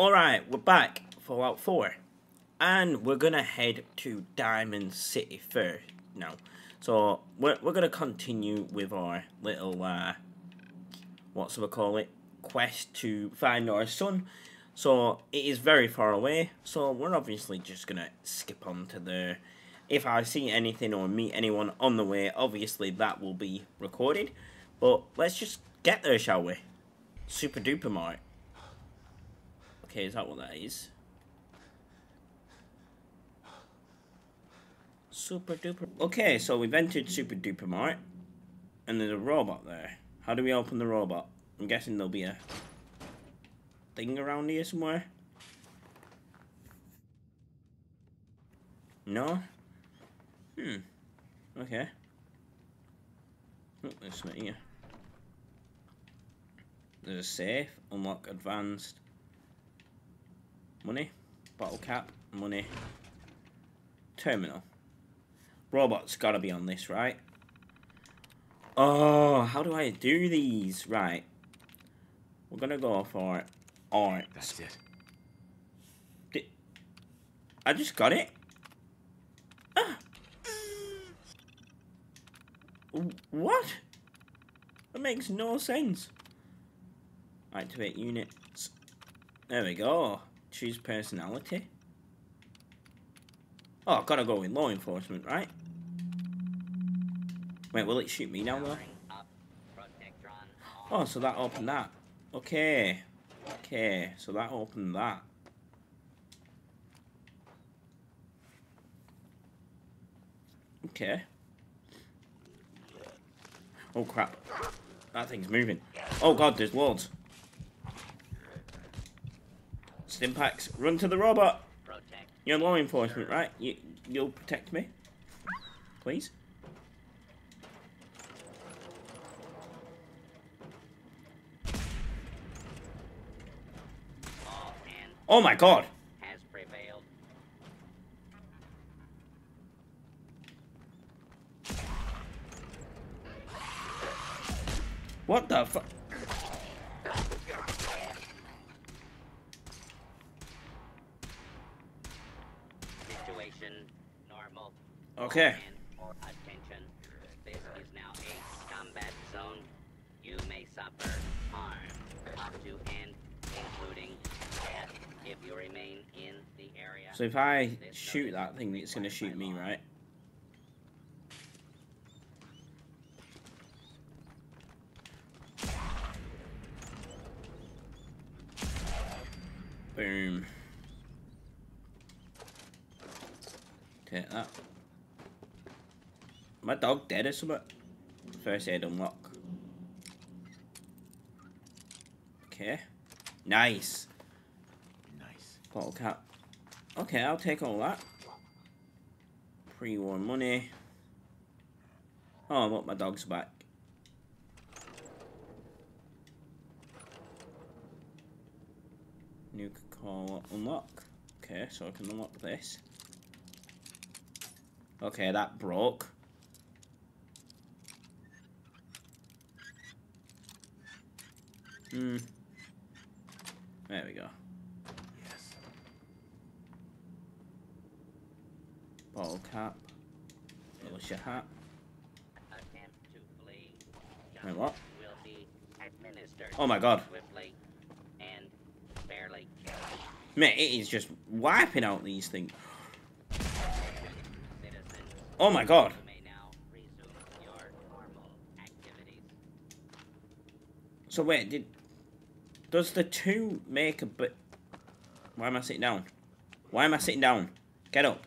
Alright, we're back. For Fallout 4. And we're gonna head to Diamond City first now. So, we're, we're gonna continue with our little, uh, what's we call it? Quest to find our son. So, it is very far away. So, we're obviously just gonna skip on to there. If I see anything or meet anyone on the way, obviously that will be recorded. But let's just get there, shall we? Super duper mart. Okay, is that what that is? Super duper. Okay, so we've entered Super Duper Mart. And there's a robot there. How do we open the robot? I'm guessing there'll be a thing around here somewhere. No? Hmm. Okay. Oh, there's not here. There's a safe. Unlock advanced. Money. Bottle cap. Money. Terminal. Robot's gotta be on this, right? Oh, how do I do these? Right. We're gonna go for art. That's it. Did, I just got it? Ah. What? That makes no sense. Activate units. There we go. Choose personality. Oh, I've got to go with law enforcement, right? Wait, will it shoot me now, though? Oh, so that opened that. Okay. Okay, so that opened that. Okay. Oh, crap. That thing's moving. Oh, God, there's loads. Stimpaks, run to the robot. You're law enforcement, right? You, you'll protect me? Please? Oh my god! Has prevailed. What the fuck? Okay. Attention. This is now a combat zone. You may suffer harm up to and including death if you remain in the area. So if I shoot that thing, it's gonna shoot me, right? Boom. Take that. My dog dead or something? First aid unlock. Okay. Nice. Nice. Bottle cap. Okay, I'll take all that. Pre-war money. Oh, look, my dog's back. New call unlock. Okay, so I can unlock this. Okay, that broke. Hmm. There we go. Yes. Bottle cap. Militia hat. Attempt to flee. Wait, what? Will be administered Oh my god. swiftly and barely. Mate, it is just wiping out these things. Oh my god. you may now resume your normal activities. So wait, did does the two make a bit? Why am I sitting down? Why am I sitting down? Get up.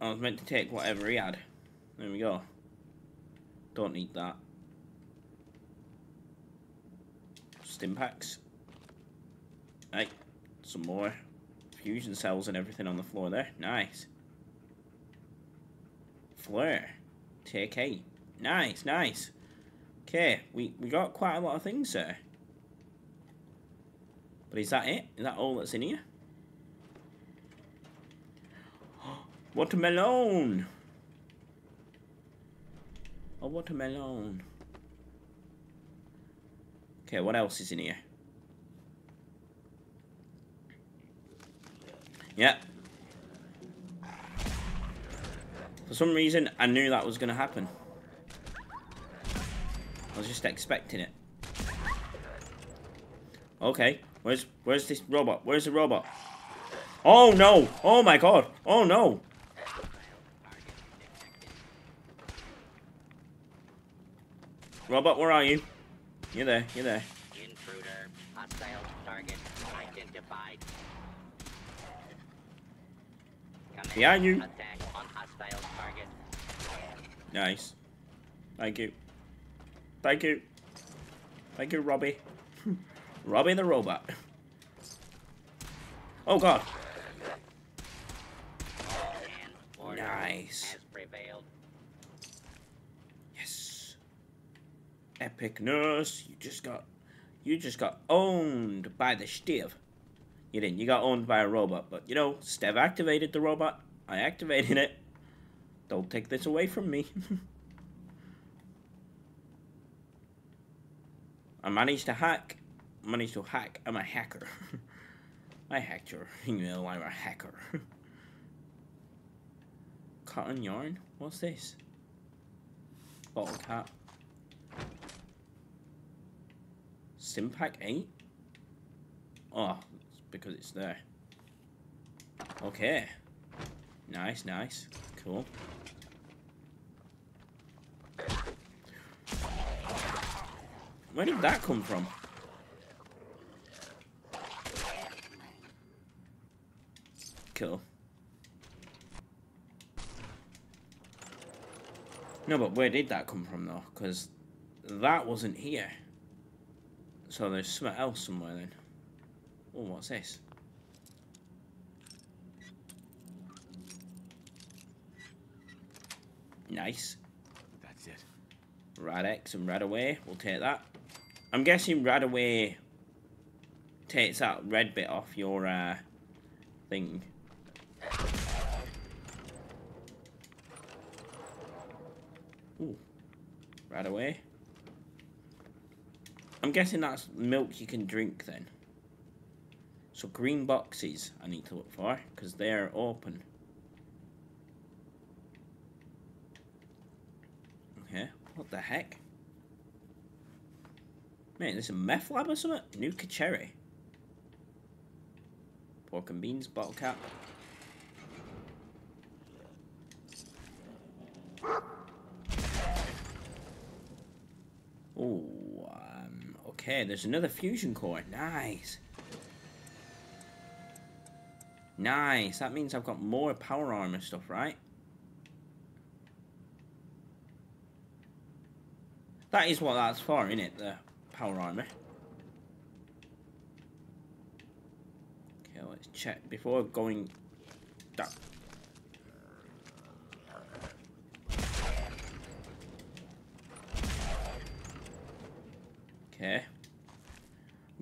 I was meant to take whatever he had. There we go. Don't need that. Stimpaks. Hey, some more fusion cells and everything on the floor there. Nice. Flare. Take eight. Nice, nice. Okay, we, we got quite a lot of things there. But is that it? Is that all that's in here? Watermelon! A watermelon. Okay, what else is in here? Yeah. For some reason, I knew that was going to happen. I was just expecting it. Okay, where's where's this robot? Where's the robot? Oh no! Oh my god! Oh no! Robot, where are you? You're there, you're there. Intruder. Hostile target identified. Behind you. Attack on hostile target. Nice. Thank you. Thank you. Thank you, Robbie. Robbie the robot. Oh god. Nice. Yes. Epicness. You just got you just got owned by the Stev. You didn't, you got owned by a robot, but you know, Stev activated the robot. I activated it. Don't take this away from me. I managed to hack. Managed to hack. I'm a hacker. I hacked your email. I'm a hacker. Cotton yarn? What's this? Bottle cap. Stimpak 8? Oh, it's because it's there. Okay. Nice, nice. Where did that come from? Cool. No, but where did that come from, though? Because that wasn't here. So there's something else somewhere, then. Oh, what's this? Nice. That's it. Rad-X and Radaway. We'll take that. I'm guessing Radaway takes that red bit off your uh, thing. Ooh. Radaway. I'm guessing that's milk you can drink then. So green boxes I need to look for because they're open. Okay, what the heck? Man, this is a meth lab or something? Nuka cherry. Pork and beans, bottle cap. Oh, um, okay, there's another fusion core. Nice. Nice, that means I've got more power armor stuff, right? That is what that's for, isn't it? The power armor. Okay, let's check before going down. Okay.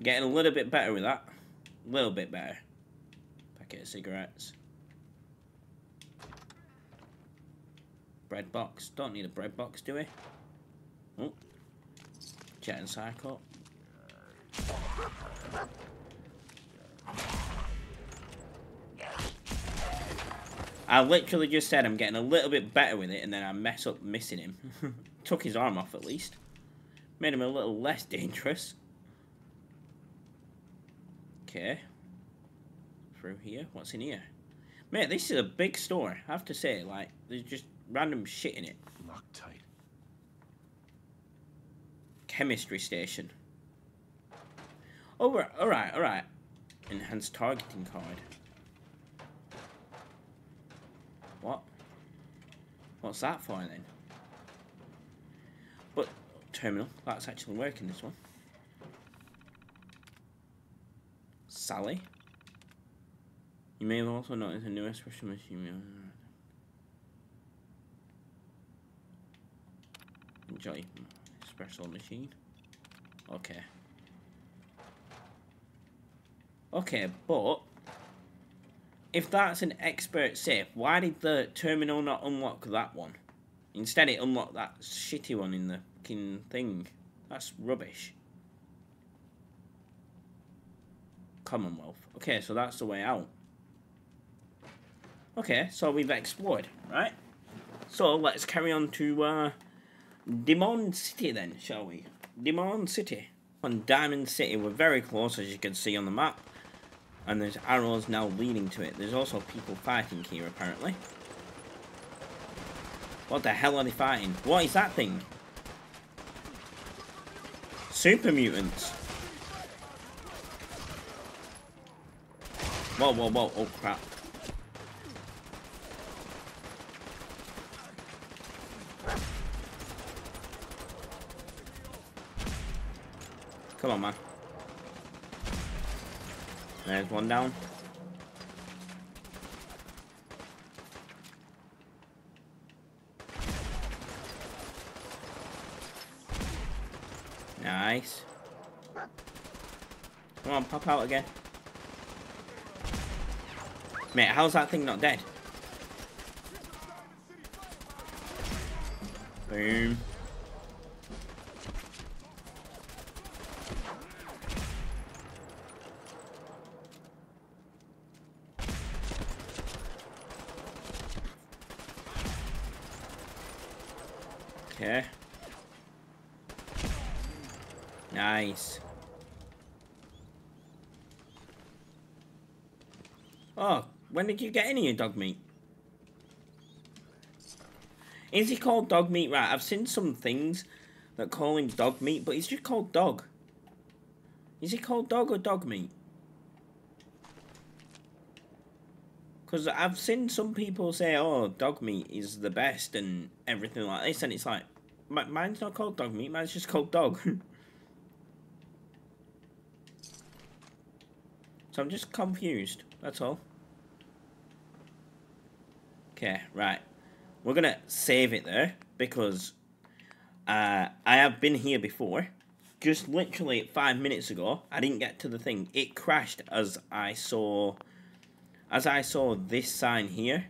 Getting a little bit better with that. A little bit better. Packet of cigarettes. Bread box. Don't need a bread box, do we? Oh. Jet and Psycho. I literally just said I'm getting a little bit better with it and then I mess up missing him. Took his arm off at least. Made him a little less dangerous. Okay. Through here. What's in here? Mate, this is a big store. I have to say, like, there's just random shit in it. Tight. Chemistry station. Oh, right, alright, alright. Enhanced targeting card. What? What's that for then? But, terminal, that's actually working this one. Sally. You may have also noticed a new expression machine. Enjoy espresso machine. Okay. Okay, but if that's an expert safe, why did the terminal not unlock that one? Instead, it unlocked that shitty one in the fucking thing. That's rubbish. Commonwealth. Okay, so that's the way out. Okay, so we've explored, right? So let's carry on to uh, Demon City then, shall we? Demon City. On Diamond City, we're very close, as you can see on the map. And there's arrows now leading to it. There's also people fighting here, apparently. What the hell are they fighting? What is that thing? Super mutants. Whoa, whoa, whoa. Oh, crap. Come on, man. There's one down. Nice. Come on, pop out again. Mate, how's that thing not dead? Boom. Okay. Nice. Oh, when did you get any of Dogmeat? Is he called Dogmeat? Right, I've seen some things that call him Dogmeat, but he's just called dog. Is he called dog or Dogmeat? Because I've seen some people say, oh, Dogmeat is the best and everything like this, and it's like, mine's not called Dogmeat, mine's just called dog. so I'm just confused, that's all. Okay, right. We're going to save it there because uh, I have been here before. Just literally five minutes ago, I didn't get to the thing. It crashed as I saw as I saw this sign here,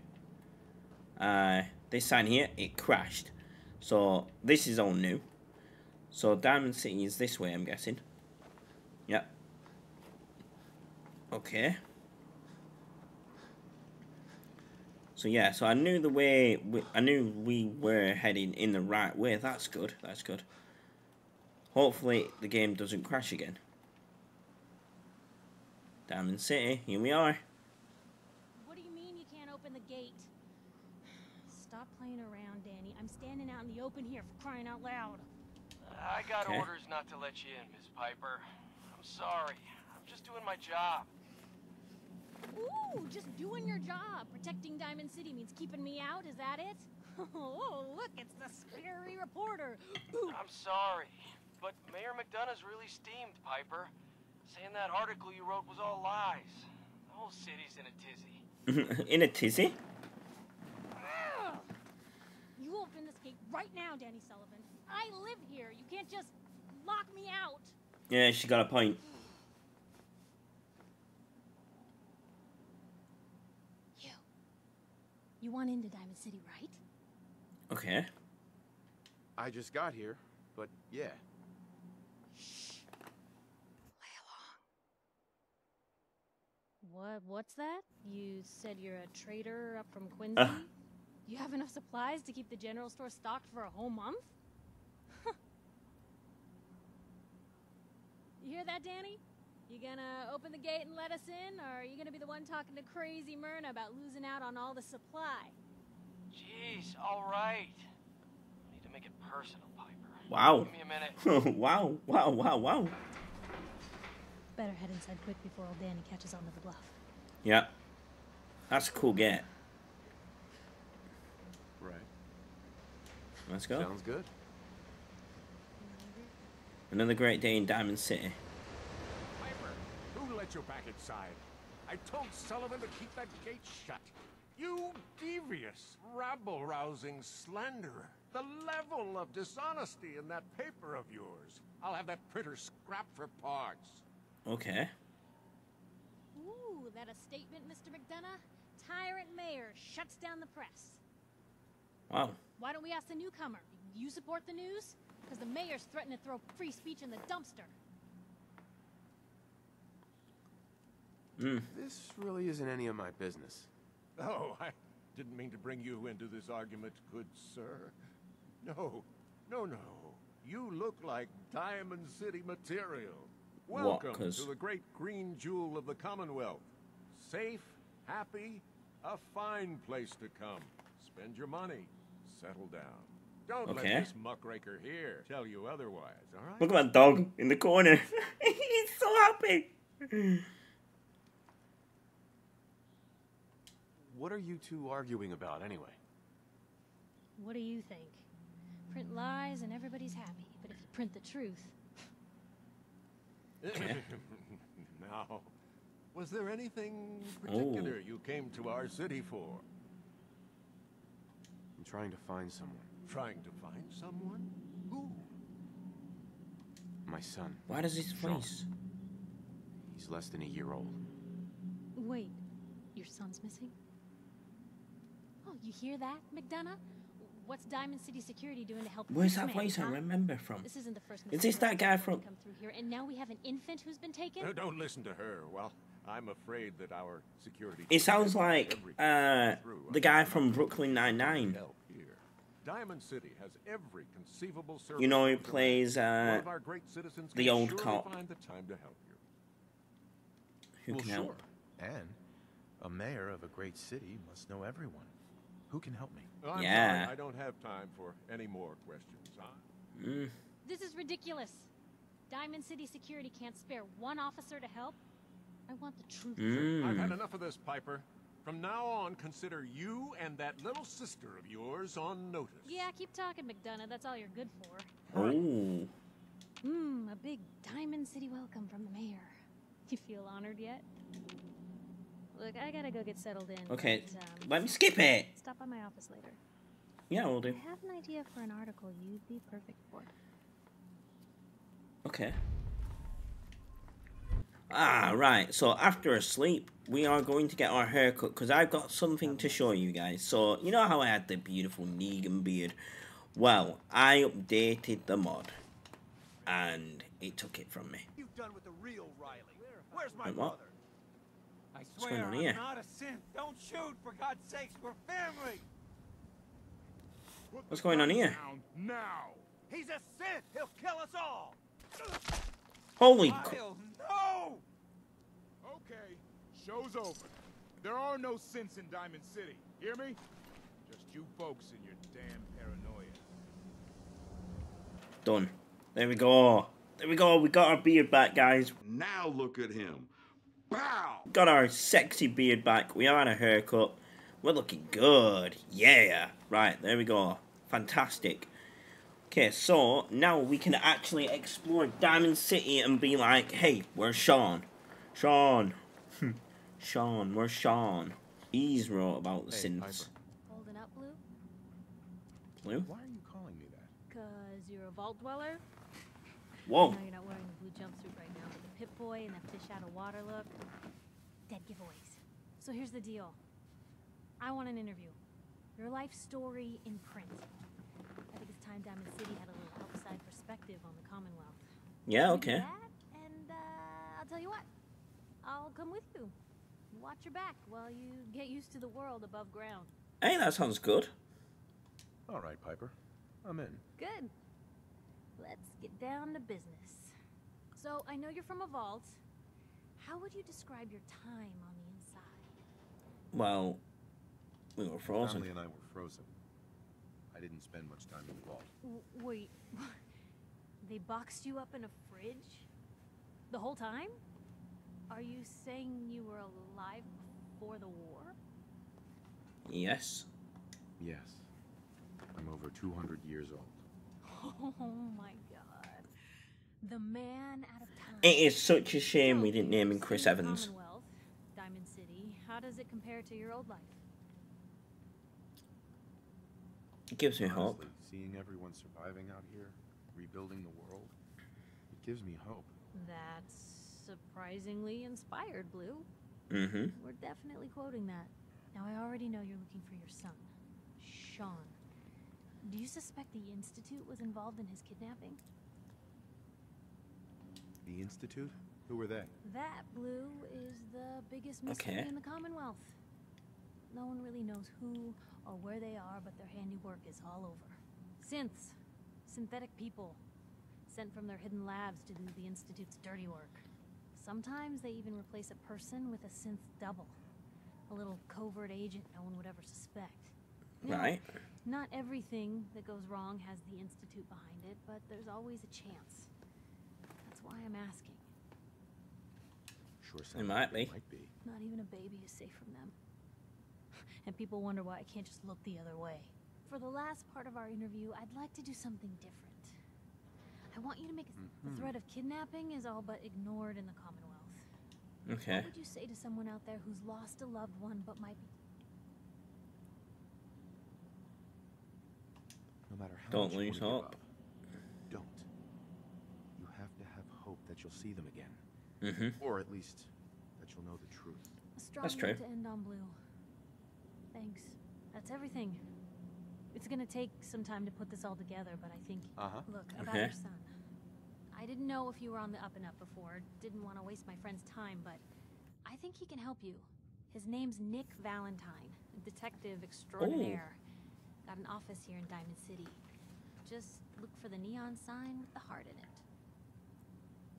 uh, this sign here, it crashed. So this is all new. So Diamond City is this way, I'm guessing. Yep. Okay. So yeah, so I knew the way, we, I knew we were heading in the right way. That's good, that's good. Hopefully the game doesn't crash again. Diamond City, here we are. What do you mean you can't open the gate? Stop playing around, Danny. I'm standing out in the open here for crying out loud. I got okay. orders not to let you in, Miss Piper. I'm sorry. I'm just doing my job. Ooh, just doing your job. Protecting Diamond City means keeping me out, is that it? Oh, look, it's the scary reporter. I'm sorry, but Mayor McDonough's really steamed, Piper. Saying that article you wrote was all lies. The whole city's in a tizzy. in a tizzy? You open this gate right now, Danny Sullivan. I live here. You can't just lock me out. Yeah, she got a point. You want into Diamond City, right? Okay. I just got here, but yeah. Shh. Play along. What? What's that? You said you're a trader up from Quincy? Uh. You have enough supplies to keep the general store stocked for a whole month? you hear that, Danny? You gonna open the gate and let us in, or are you gonna be the one talking to crazy Myrna about losing out on all the supply? Jeez, all right. I need to make it personal, Piper. Wow. Give me a minute. wow, wow, wow, wow. Better head inside quick before old Danny catches on to the bluff. Yeah. That's a cool get. Right. Let's go. Sounds good. Another great day in Diamond City. Piper, who let you back inside? I told Sullivan to keep that gate shut. You devious, rabble-rousing slanderer. The level of dishonesty in that paper of yours. I'll have that printer scrapped for parts. Okay. Ooh, that a statement, Mr. McDonough? Tyrant mayor shuts down the press. Wow. Why don't we ask the newcomer? You support the news? Because the mayor's threatened to throw free speech in the dumpster. Mm. This really isn't any of my business. Oh, I didn't mean to bring you into this argument, good sir. No, no, no. You look like Diamond City material. What, Welcome 'cause- to the great green jewel of the Commonwealth. Safe, happy, a fine place to come. Spend your money, settle down. Don't Okay. let this muckraker here tell you otherwise, all right? Look at that dog in the corner. He's so happy. What are you two arguing about anyway? What do you think? Print lies and everybody's happy. But if you print the truth, now, was there anything particular oh. you came to our city for? I'm trying to find someone. Trying to find someone? Who? My son. Why does his face? He's less than a year old. wait, your son's missing? You hear that, McDonough? What's Diamond City Security doing to help? Where's that man, voice I remember from? This isn't the first. Is this that guy from- come through here? And now we have an infant who's been taken. No, don't listen to her. Well, I'm afraid that our security. It sounds like uh, the guy from Brooklyn Nine Nine. Diamond City has every conceivable service. You know, he known to plays One uh, of our great citizens the old cop. Find the time to help you. who well, can sure. help. And a mayor of a great city must know everyone. Who can help me? I'm Yeah. sorry, I don't have time for any more questions. Huh? Mm. This is ridiculous. Diamond City Security can't spare one officer to help. I want the truth. I've had Mm. enough of this, Piper. From now on, consider you and that little sister of yours on notice. Yeah, keep talking, McDonough. That's all you're good for. Oh. Mmm, a big Diamond City welcome from the mayor. You feel honored yet? Look, I gotta go get settled in. Okay. but, um, Let me skip it. Stop by my office later. Yeah, we'll do. I do. have an idea for an article you'd be perfect for. Okay. Ah, right. So after a sleep, we are going to get our haircut because I've got something to show you guys. So, you know how I had the beautiful Negan beard? Well, I updated the mod and it took it from me. You've done with the real Riley. Where's my Wait, what? brother? I What's going swear on I'm here? not a synth. Don't shoot, for God's sakes. We're family. What's going on here? now. He's a synth. He'll kill us all. Holy Kyle, no! Okay, show's over. There are no synths in Diamond City. Hear me? Just you folks and your damn paranoia. Done. There we go. There we go. We got our beard back, guys. Now look at him. Bow! Got our sexy beard back. We are on a haircut. We're looking good. Yeah. Right, there we go. Fantastic. Okay, so now we can actually explore Diamond City and be like, hey, where's Sean? Sean. Hmm. Sean, where's Sean? He's wrote about the Hey, synths. Holding up, Blue? Blue? Why are you calling me that? Cause you're a vault dweller? Whoa. No, you're not wearing the blue jumpsuit right now, but Pip Boy and the fish out of water look. Dead giveaways. So here's the deal. I want an interview. Your life story in print. I think it's time Diamond City had a little outside perspective on the Commonwealth. Yeah, okay. that, and uh, I'll tell you what. I'll come with you. Watch your back while you get used to the world above ground. Hey, that sounds good. All right, Piper. I'm in. Good. Let's get down to business. So, I know you're from a vault. How would you describe your time on the inside? Well, we were frozen. Family and I were frozen. I didn't spend much time in the vault. W- wait. they boxed you up in a fridge? The whole time? Are you saying you were alive before the war? Yes. Yes. I'm over 200 years old. Oh my god. The man out of time. It is such a shame we didn't name him Chris Evans. Diamond City. How does it compare to your old life? It gives me hope. Honestly, seeing everyone surviving out here, rebuilding the world, it gives me hope. That's surprisingly inspired, Blue. Mm-hmm. We're definitely quoting that. Now, I already know you're looking for your son, Sean. Do you suspect the Institute was involved in his kidnapping? The Institute? Who were they? That, Blue, is the biggest mystery Okay. in the Commonwealth. No one really knows who or where they are, but their handiwork is all over. Synths. Synthetic people. Sent from their hidden labs to do the Institute's dirty work. Sometimes they even replace a person with a synth double. A little covert agent no one would ever suspect. You Right. Not everything that goes wrong has the Institute behind it, but there's always a chance. That's why I'm asking. Sure It might be. Might be. Not even a baby is safe from them. And people wonder why I can't just look the other way. For the last part of our interview, I'd like to do something different. I want you to make the mm-hmm. threat of kidnapping is all but ignored in the Commonwealth. Okay. What would you say to someone out there who's lost a loved one but might be No matter how Don't lose wanna hope. up, Don't. You have to have hope that you'll see them again. Mm-hmm. Or at least that you'll know the truth. a strong That's true. to end on blue? Thanks. That's everything. It's gonna take some time to put this all together, but I think Uh-huh. Look, about Okay. your son. I didn't know if you were on the up and up before. Didn't want to waste my friend's time, but I think he can help you. His name's Nick Valentine, a detective extraordinaire. Ooh. Got an office here in Diamond City. Just look for the neon sign with the heart in it.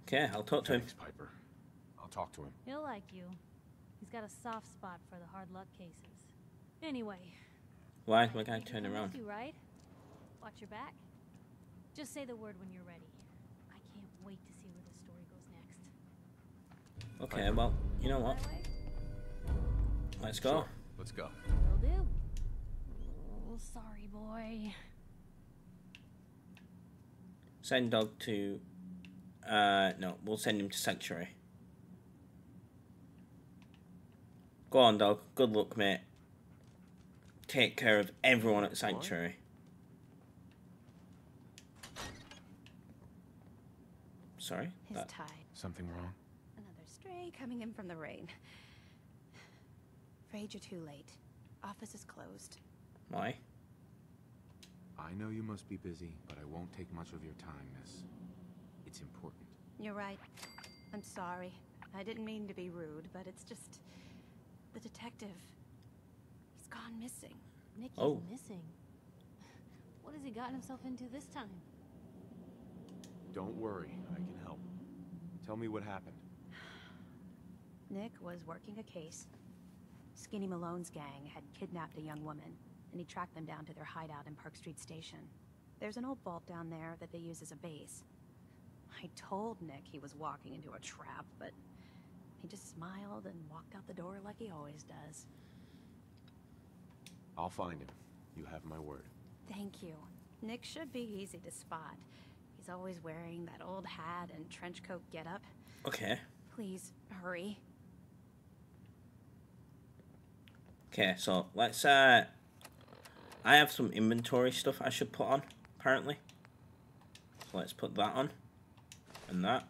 Okay, I'll talk to him. Thanks, Piper. I'll talk to him. He'll like you. He's got a soft spot for the hard luck cases. Anyway. Why I is my guy think he turning around? You, right? Watch your back. Just say the word when you're ready. I can't wait to see where this story goes next. Okay, well, you know what? Let's go. Sure. Let's go. Will do. Oh, sorry, boy. Send dog to. Uh, no, we'll send him to Sanctuary. Go on, dog. Good luck, mate. Take care of everyone at Sanctuary. Sorry? His That, tie. Something wrong? Another stray coming in from the rain. Afraid you're too late. Office is closed. why? I know you must be busy, but I won't take much of your time, miss. It's important. You're right. I'm sorry. I didn't mean to be rude, but it's just... The detective... He's gone missing. Nick is Oh. missing. What has he gotten himself into this time? Don't worry, I can help. Tell me what happened. Nick was working a case. Skinny Malone's gang had kidnapped a young woman, and he tracked them down to their hideout in Park Street Station. There's an old vault down there that they use as a base. I told Nick he was walking into a trap, but he just smiled and walked out the door like he always does. I'll find him. You have my word. Thank you. Nick should be easy to spot. He's always wearing that old hat and trench coat getup. Okay. Please, hurry. Okay, so let's. uh I have some inventory stuff I should put on, apparently. So let's put that on. And that.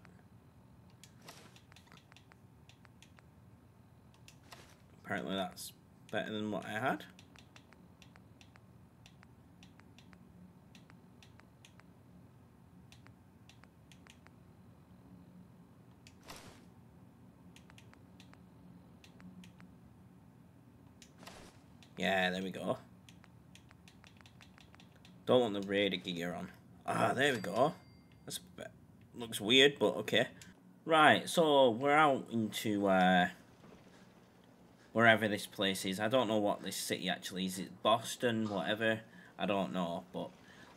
Apparently that's better than what I had. Yeah, there we go. Don't want the Raider gear on. Ah, there we go. That's bit, looks weird, but okay. Right, so we're out into uh, wherever this place is. I don't know what this city actually is. It's Boston, whatever. I don't know, but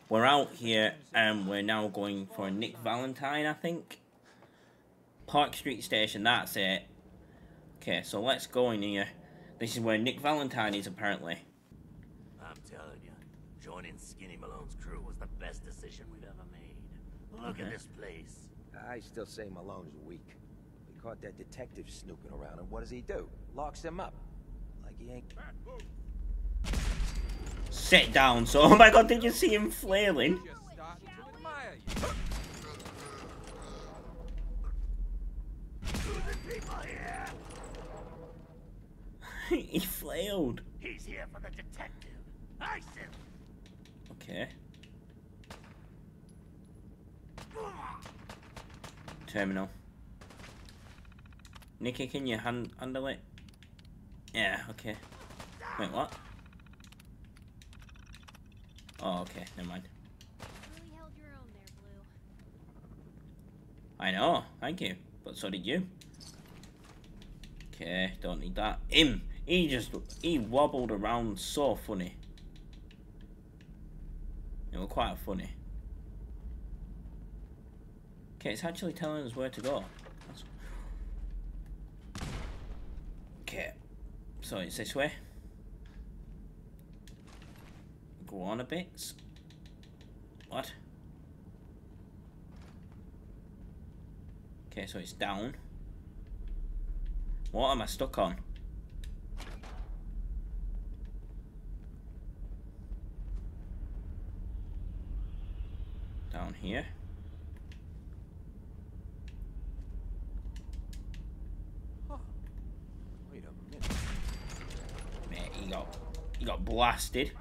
we're out here and we're now going for Nick Valentine, I think. Park Street Station, that's it. Okay, so let's go in here. This is where Nick Valentine is apparently. I'm telling you, joining Skinny Malone's crew was the best decision we've ever made. Look at this place. Ah, I still say Malone's weak. We caught that detective snooping around, and what does he do? Locks him up. Like he ain't... Sit down, so oh my god, did you see him flailing? Just starting to admire you. People here! he flailed. He's here for the detective. Ice him! Okay. Terminal. Nikki, can you hand handle it? Yeah, okay. Wait, what? Oh, okay, never mind. Really held your own there, Blue. I know, thank you. But so did you. Okay, don't need that. Him! He just, he wobbled around so funny. It was quite funny. Okay, it's actually telling us where to go. That's... Okay, so it's this way. Go on a bit. What? Okay, so it's down. What am I stuck on? Down here. Wait a minute. Man, he got he got blasted.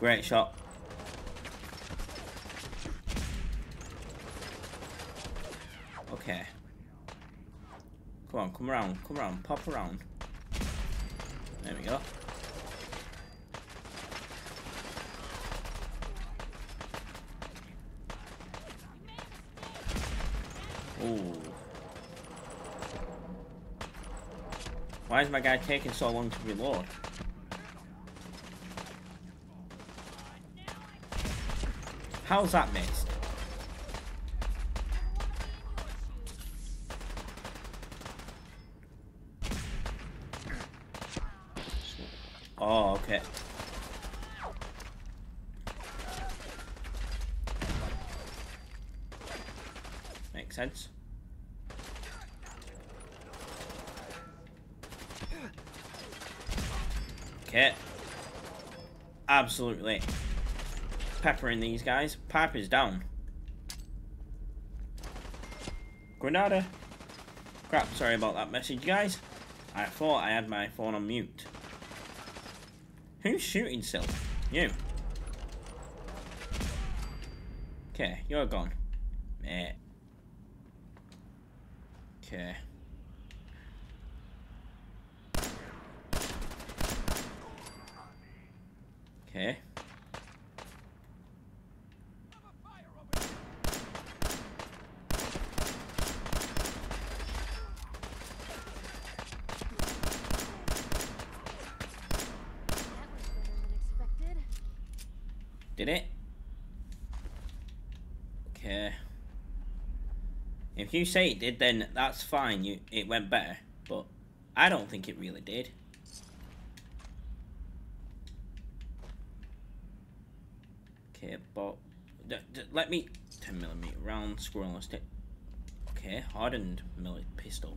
Great shot. Okay. Come on, come around, come around, pop around. There we go. Ooh. Why is my guy taking so long to reload? How's that missed? Oh, okay. Makes sense. Okay. Absolutely. Peppering these guys. Pipe is down. Granada. Crap, sorry about that message, guys. I thought I had my phone on mute. Who's shooting still? You. Okay, you're gone. Mate. Okay. Okay. Expected. It? Okay. If you say it did, then that's fine. You it went better, but I don't think it really did. Okay, but let me 10 millimeter round squirrel stick. Okay, hardened millet pistol.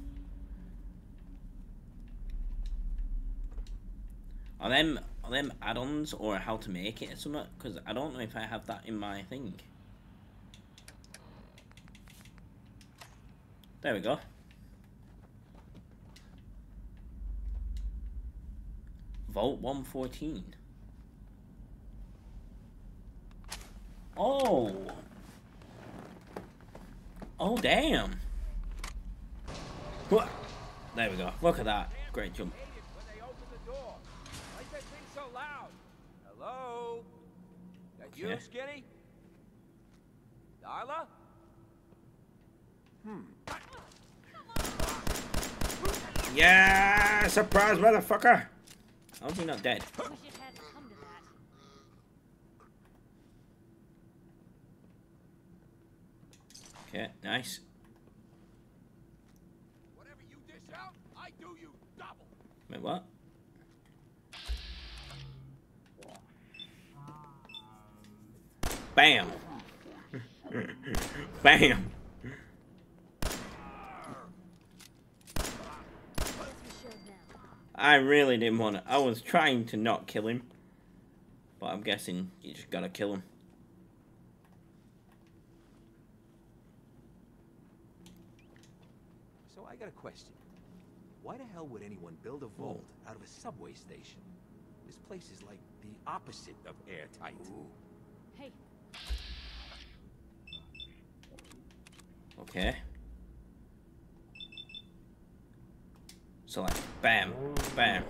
Are them are them add-ons or how to make it or something? Because I don't know if I have that in my thing. There we go. Vault 114. Oh! Oh, damn! There we go. Look at that. Great jump. You, Okay. Skinny? Darla? Hmm. Yeah! Surprise, motherfucker! How's he not dead? Wish it had come to that. Okay, nice. Whatever you dish out, I do you double. Wait, what? Bam! Bam! I really didn't want to. I was trying to not kill him. But I'm guessing you just gotta kill him. So I I got a question. Why the hell would anyone build a vault out of a subway station? This place is like the opposite of airtight. Hey, Okay. So like, bam, bam.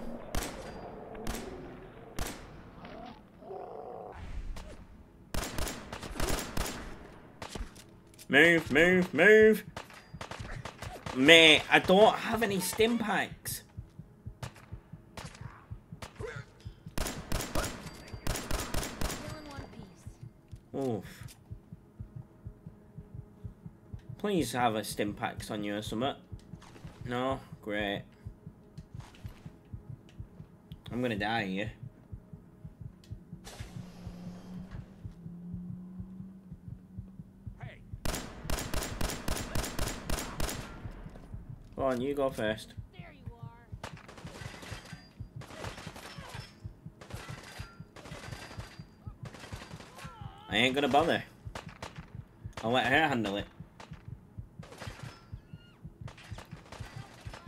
Move, move, move. Man, I don't have any Stimpaks. still in one piece. Oof. Please have a Stimpaks on you or something. No? Great. I'm gonna die here. Hey, Go on, you go first. There you are. I ain't gonna bother. I'll let her handle it.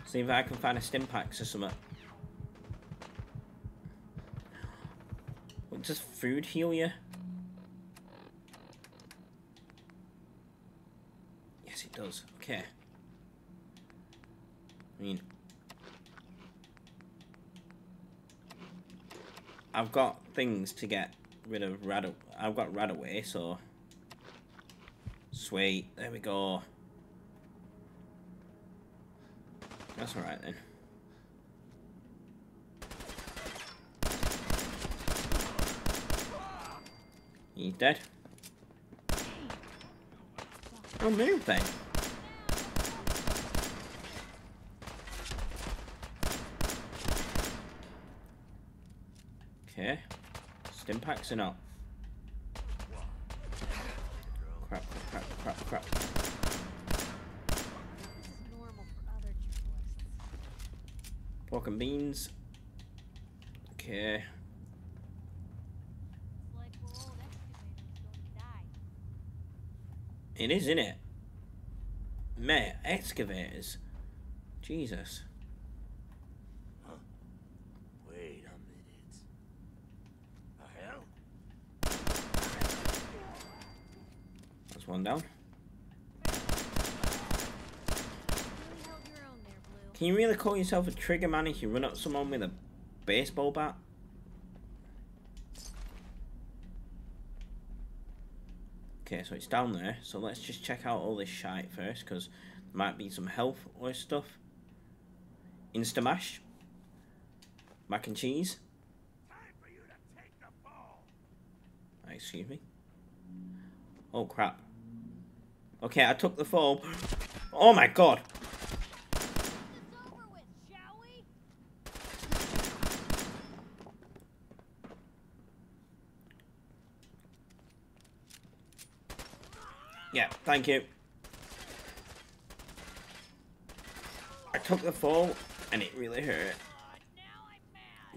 See if I can find a Stimpaks or something. What, does food heal you? Yes, it does. Okay. I mean... I've got things to get rid of Rad. I've got RadAway, so sweet. There we go. That's all right then. He's dead. Oh, move then. Okay. Stimpaks or not? Crap, crap, crap, crap. This is normal for other journalists. Pork and beans. Okay. It's like we're old excavators going to die. It is, isn't it? Mate, excavators. Jesus. Wait a minute. The hell? That's one down. Really held your own there, Blue. Can you really call yourself a trigger man if you run up someone with a baseball bat? Okay, so it's down there. So let's just check out all this shite first, because there might be some health or stuff. Instamash. Mac and cheese. Uh, Excuse me. Oh crap. Okay, I took the fall. Oh my god. Get this over with, shall we? Yeah, thank you. I took the fall and it really hurt.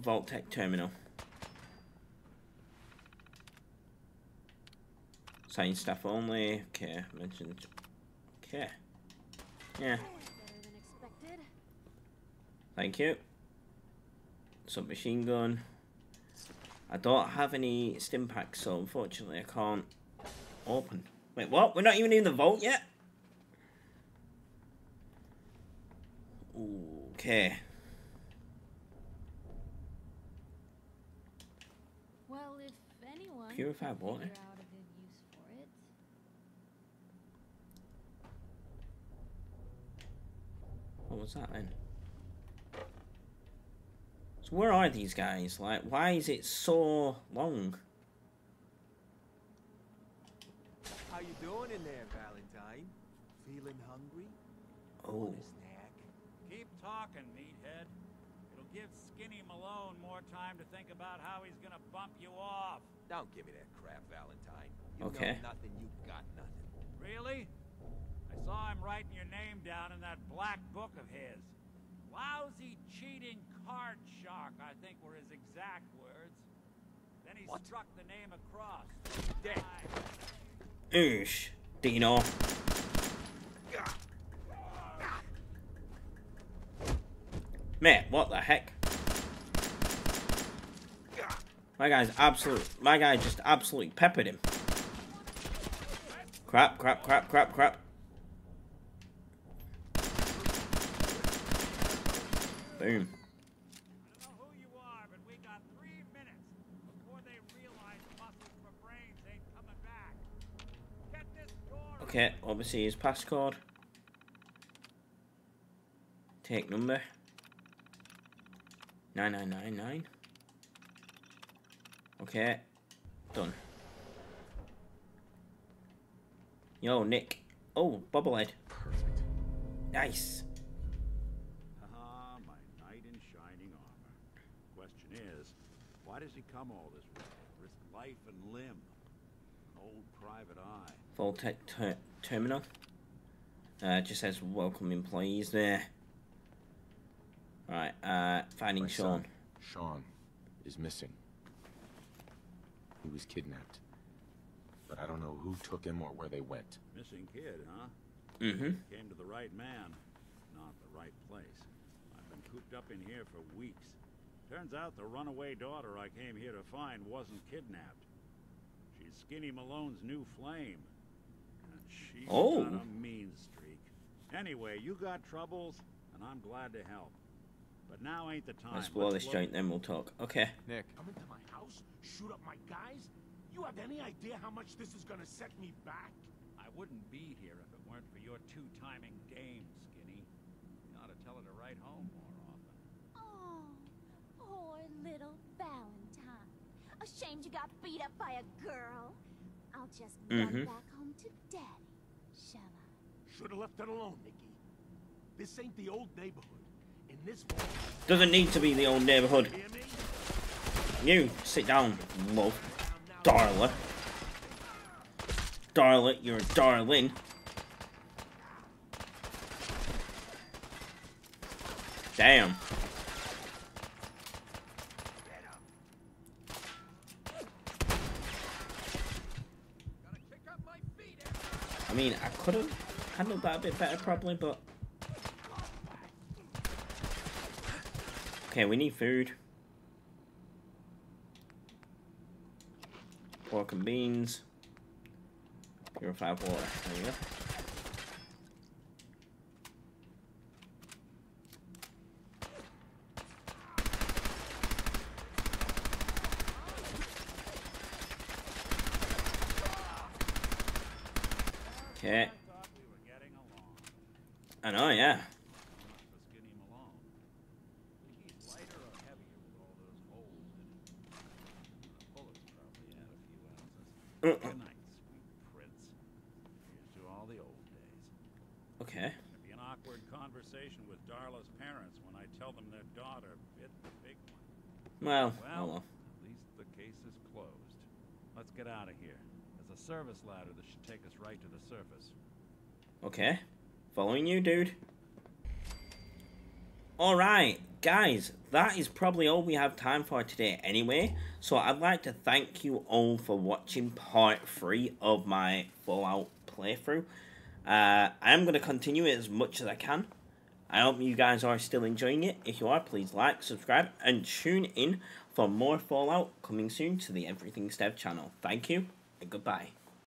Vault-Tec Terminal. Science stuff only. Okay, mentioned. Okay. Yeah, thank you. Submachine gun. I don't have any Stimpaks, so unfortunately I can't open. Wait, what? We're not even in the vault yet? Okay. Well, if anyone Purified water. figure out a good use for it. What was that then? So where are these guys? Like, why is it so long? How you doing in there, Valentine? Feeling hungry? Oh, Want a snack? Keep talking, meathead. It'll give Skinny Malone more time to think about how he's gonna bump you off. Don't give me that crap, Valentine. You Okay. know nothing, you got nothing. Really? I saw him writing your name down in that black book of his. Lousy, cheating card shark, I think were his exact words. Then he What? struck the name across. Dead. oosh, Dino. Mate, what the heck? My guy's absolute. My guy just absolutely peppered him. Crap, crap, crap, crap, crap. Boom. Okay, obviously his passcode. Take number. 9999. Okay. Done. Yo, Nick. Oh, bobblehead. Perfect. Nice. Ah, my knight in shining armor. Question is, why does he come all this way? Risk life and limb. An old private eye. Vault-Tec ter terminal. Uh, just says welcome employees there. Right, uh, finding My Sean. son, Sean is missing. He was kidnapped. But I don't know who took him or where they went. Missing kid, huh? Mm-hmm. Came to the right man, not the right place. I've been cooped up in here for weeks. Turns out the runaway daughter I came here to find wasn't kidnapped. She's Skinny Malone's new flame. And she's Oh. got a mean streak. Anyway, you got troubles, and I'm glad to help. But now ain't the time. Let's blow this joint, then we'll talk. Okay. Nick. Come into my house, shoot up my guys? You have any idea how much this is gonna set me back? I wouldn't be here if it weren't for your two-timing game, Skinny. You ought to tell her to write home more often. Oh, poor little Valentine. Ashamed you got beat up by a girl. I'll just run Mhm. back home to Daddy, shall I? Should've left it alone, Nikki. This ain't the old neighborhood. In this Doesn't need to be the old neighborhood. You sit down, love. Darla. Darla, you're a darling. Damn. I mean, I could have handled that a bit better probably, but... Okay, we need food. Pork and beans. Purified water. There you go. Okay. I know, yeah. Good night, sweet prince. Here's to all the old days. Okay. It'll be an awkward conversation with Darla's parents when I tell them their daughter bit the big one. Well, well, oh well. at least the case is closed. Let's get out of here. There's a service ladder that should take us right to the surface. Okay. Following you, dude. Alright, guys, that is probably all we have time for today anyway. So I'd like to thank you all for watching part 3 of my Fallout playthrough. Uh, I am going to continue it as much as I can. I hope you guys are still enjoying it. If you are, please like, subscribe, and tune in for more Fallout coming soon to the Everything Stev channel. Thank you, and goodbye.